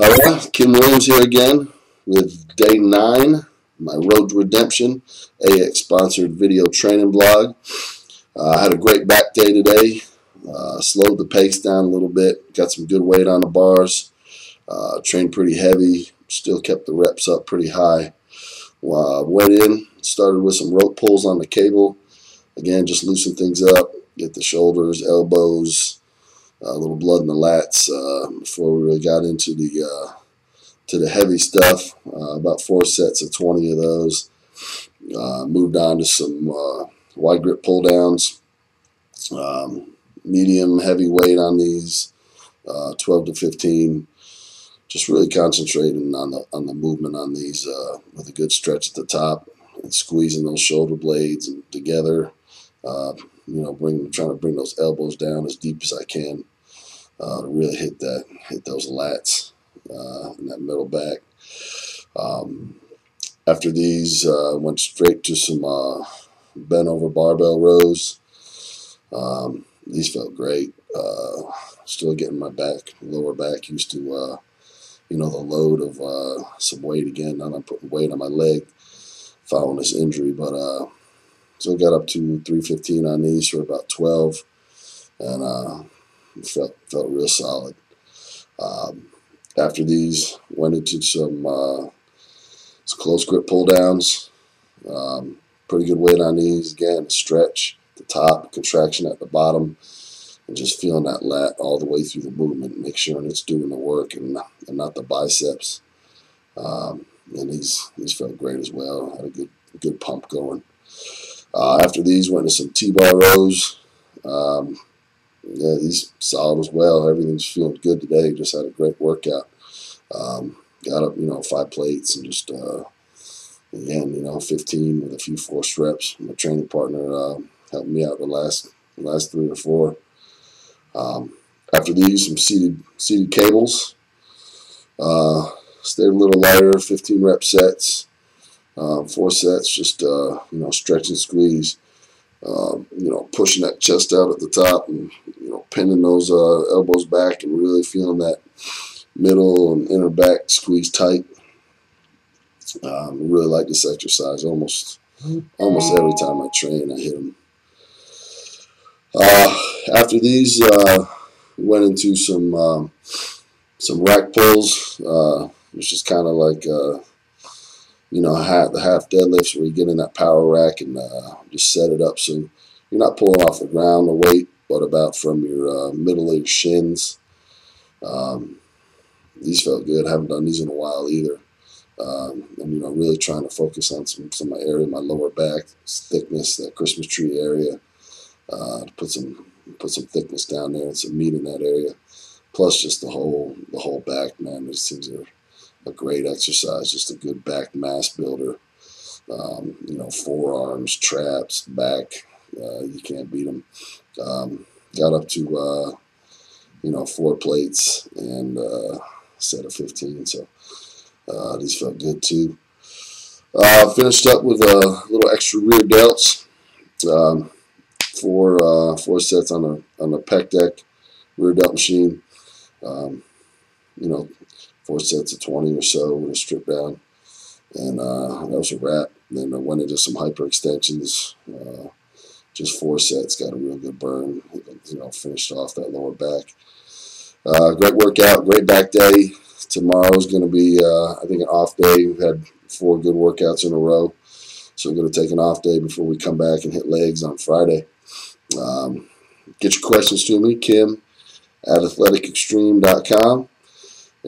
All right, Kim Williams here again with day nine, my Road to Redemption AX sponsored video training blog. Uh, I had a great back day today. Uh, slowed the pace down a little bit. Got some good weight on the bars. Uh, trained pretty heavy. Still kept the reps up pretty high. Uh, went in, started with some rope pulls on the cable. Again, just loosen things up. Get the shoulders, elbows, a little blood in the lats uh, before we really got into the uh, to the heavy stuff. Uh, about four sets of 20 of those. Moved on to some wide grip pull downs. Um, medium heavy weight on these, uh, 12 to 15. Just really concentrating on the on the movement on these uh, with a good stretch at the top and squeezing those shoulder blades together. Uh, you know, bring trying to bring those elbows down as deep as I can uh, to really hit that hit those lats uh, in that middle back. Um, after these, uh, went straight to some uh, bent over barbell rows. Um, these felt great. Uh, still getting my back, lower back used to, you know, the load of uh, some weight again. Now I'm putting weight on my leg following this injury, but uh, so got up to 315 on these for about 12, and uh, felt felt real solid. Um, after these, went into some, uh, some close grip pull downs. Um, pretty good weight on these. Again, stretch the top, contraction at the bottom, and just feeling that lat all the way through the movement. Make sure it's doing the work and not, and not the biceps. Um, and these these felt great as well. Had a good good pump going. Uh, after these, went to some T-bar rows. Um, yeah, he's solid as well. Everything's feeling good today. Just had a great workout. Um, got up, you know, five plates and just uh, again, you know, 15 with a few forced reps. My training partner uh, helped me out the last the last three or four. Um, after these, some seated seated cables. Uh, stayed a little lighter, 15 rep sets, um, four sets, just uh, you know, stretch and squeeze. Um, you know, pushing that chest out at the top and you know, pinning those uh, elbows back and really feeling that middle and inner back squeeze tight. Um, really like this exercise. Almost, almost every time I train, I hit them. Uh, after these, uh, went into some um, some rack pulls, uh, which is kind of like uh, you know half, the half deadlifts where you get in that power rack and uh, just set it up so you're not pulling off the ground the weight, but about from your uh, middle of your shins. Um, these felt good. I haven't done these in a while either. Um, and you know, really trying to focus on some some of my area, my lower back thickness, that Christmas tree area, uh, to put some put some thickness down there and some meat in that area. Plus, just the whole the whole back, man. These things are a great exercise. Just a good back mass builder. Um, you know, forearms, traps, back. Uh, you can't beat them. Um, got up to uh, you know four plates and uh, set of 15. So uh, these felt good too. Uh, finished up with a little extra rear delts. Um, four uh, four sets on the on the pec deck rear delt machine. Um, you know, four sets of 20 or so with a strip down. And uh, that was a wrap. Then I went into some hyper extensions. Uh, just four sets, got a real good burn. You know, finished off that lower back. Uh, great workout, great back day. Tomorrow's going to be, uh, I think, an off day. We've had four good workouts in a row. So we're going to take an off day before we come back and hit legs on Friday. Um, get your questions to me, Kim at athleticxtreme.com.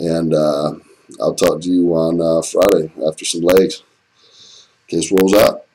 And uh, I'll talk to you on uh, Friday after some legs. Kswoll out.